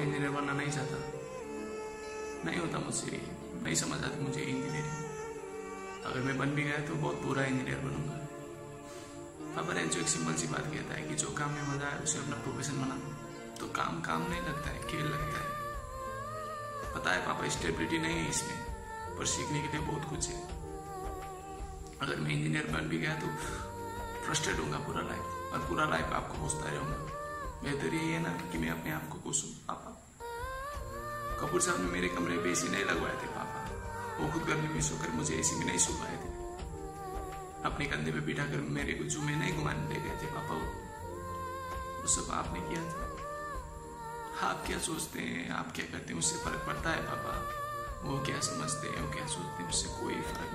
Engineer बनना नहीं चाहता नहीं होता मुझसे। नहीं समझ आती मुझे इंजीनियरिंग अगर मैं बन भी गया तो बहुत बुरा इंजीनियर बनूँगा। पापा ने जो एक सिंपल सी बात कहता है कि जो काम में मज़ा है उसे अपना प्रोफेशन बना। तो काम काम नहीं लगता है, खेल लगता है। पता है पापा स्टेबिलिटी नहीं है इसमें, पर सीखने के लिए बहुत कुछ है। अगर मैं इंजीनियर बन भी गया तो फ्रस्ट्रेट होगा पूरा लाइफ और पूरा लाइफ आपको पूछता रहूँगा। बेहतर है ना कि मैं अपने आप को हूँ पापा। कपूर साहब ने मेरे कमरे पे एसी नहीं लगवाए थे, पापा। वो खुद गर्मी में सोकर मुझे एसी में नहीं सुखाए थे। अपने कंधे पे बिठा कर मेरे को जुमे नहीं घुमाने ले गए थे, पापा। वो वो सब आपने किया था। आप क्या सोचते हैं? आप क्या करते हैं? उससे फ़र्क पड़ता है, पापा। वो क्या समझते हैं? वो क्या सोचते हैं? उससे कोई फ़र्क